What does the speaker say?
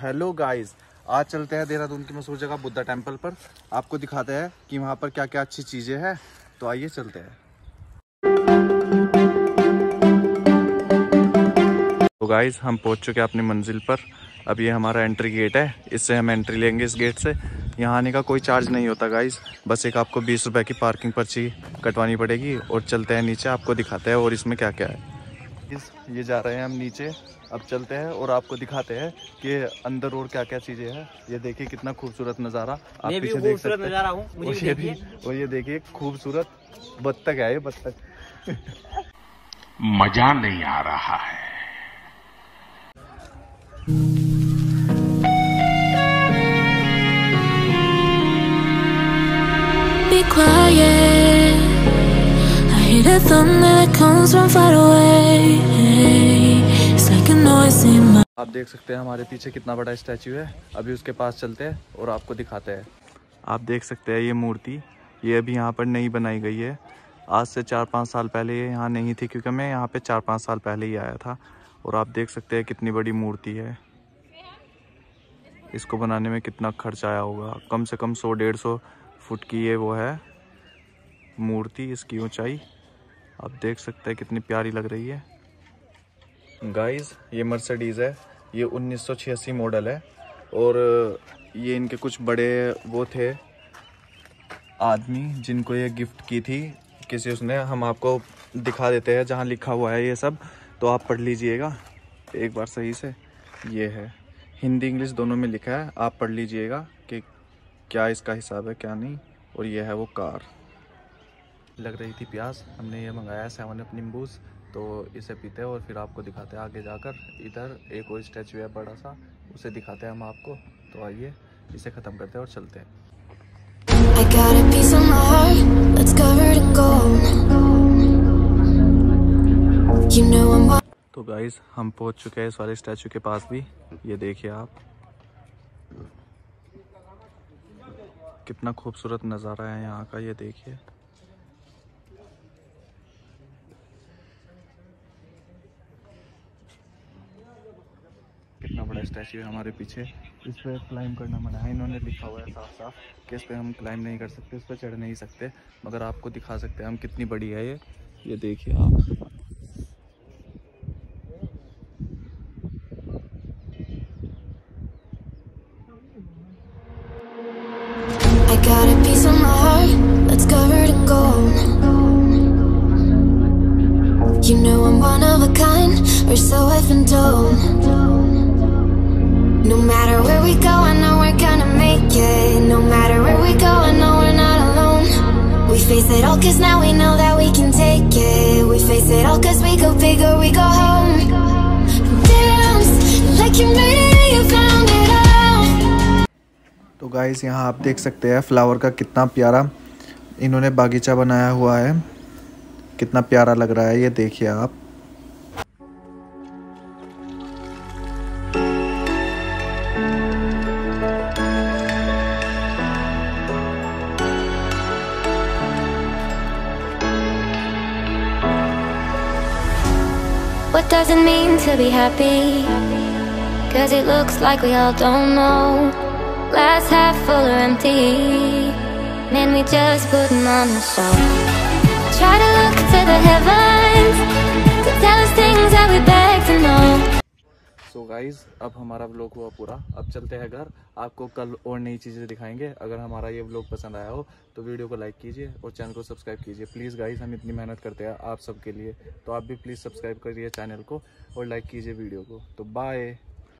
Guys, आज चलते हैं देहरादून की मशहूर जगह बुद्धा टेंपल पर। आपको दिखाते हैं कि वहाँ पर क्या क्या अच्छी चीज़ें हैं तो आइए चलते हैं। तो गाइस, हम पहुँच चुके हैं अपनी मंजिल पर। अब ये हमारा एंट्री गेट है, इससे हम एंट्री लेंगे इस गेट से। यहाँ आने का कोई चार्ज नहीं होता गाइस। बस एक आपको बीस रुपए की पार्किंग पर्ची कटवानी पड़ेगी और चलते हैं नीचे, आपको दिखाते हैं और इसमें क्या क्या है। इस ये जा रहे हैं हम नीचे? अब चलते हैं और आपको दिखाते हैं कि अंदर और क्या क्या चीज़ें हैं। ये देखिए कितना खूबसूरत नज़ारा आप मैं भी पीछे देख सकते नज़ारा हैं हूँ और मुझे ये भी। और ये देखिए खूबसूरत बत्तख है ये बत्तख। मज़ा नहीं आ रहा है। Be quiet. Hear the thunder comes from far away. It's like a noise in my. आप देख सकते हैं हमारे पीछे कितना बड़ा स्टैचू है। अभी उसके पास चलते हैं और आपको दिखाते हैं। आप देख सकते हैं ये मूर्ति, ये अभी यहाँ पर नहीं बनाई गई है। आज से चार पाँच साल पहले ये यहाँ नहीं थी, क्योंकि मैं यहाँ पे चार पाँच साल पहले ही आया था। और आप देख सकते हैं कितनी बड़ी मूर्ति है। इसको बनाने में कितना खर्च आया होगा। कम से कम सौ डेढ़ सौ फुट की ये वो है मूर्ति, इसकी ऊंचाई। आप देख सकते हैं कितनी प्यारी लग रही है। गाइस ये मर्सिडीज़ है। ये 1986 मॉडल है। और ये इनके कुछ बड़े वो थे आदमी जिनको ये गिफ्ट की थी। किसी उसने, हम आपको दिखा देते हैं जहाँ लिखा हुआ है ये सब। तो आप पढ़ लीजिएगा। एक बार सही से। ये है। हिंदी, इंग्लिश दोनों में लिखा है। आप पढ़ लीजिएगा कि क्या इसका हिसाब है, क्या नहीं। और ये है वो कार। लग रही थी प्यास। हमने ये मंगाया सेवन अप नींबूस तो इसे पीते हैं और फिर आपको दिखाते हैं आगे जाकर। इधर एक और स्टैचू है बड़ा सा उसे दिखाते हैं हम आपको। तो आइए इसे ख़त्म करते हैं और चलते हैं। I got a piece of my heart that's covered in gold. You know I'm तो गाइस हम पहुँच चुके हैं इस वाले स्टैचू के पास भी। ये देखिए आप। कितना खूबसूरत नज़ारा है यहाँ का ये देखिए। बड़ा स्टैचू है हमारे पीछे। इस पर क्लाइम करना मना है। इन्होंने लिखा हुआ है साफ़ साफ़ कि इस पर हम क्लाइम नहीं कर सकते इस पर चढ़ नहीं सकते मगर आपको दिखा सकते हैं हम कितनी बड़ी है ये। ये देखिए आप. You know I'm one of a kind, or so I've been told. No matter where we go, I know we're gonna make it. No matter where we go, I know we're not alone. We face it all cause now we know that we can take it. We face it all cause we go big or we go home. Dance like you made it, you found it. तो guys यहाँ आप देख सकते हैं flower का कितना प्यारा इन्होंने बागीचा बनाया हुआ है कितना प्यारा लग रहा है ये देखिए आप What does it mean to be happy? Cause it looks like we all don't know. Glass half full or empty. Man, we just putting on a show. Try to look to the heavens to tell us things that we know. So guys अब हमारा blog हुआ पूरा। अब चलते हैं घर। आपको कल और नई चीज़ें दिखाएँगे। अगर हमारा ये ब्लॉग पसंद आया हो तो वीडियो को लाइक कीजिए और चैनल को सब्सक्राइब कीजिए। प्लीज़ गाइज़ हम इतनी मेहनत करते हैं आप सबके लिए। तो आप भी प्लीज़ सब्सक्राइब करिए चैनल को और लाइक कीजिए वीडियो को। तो बाय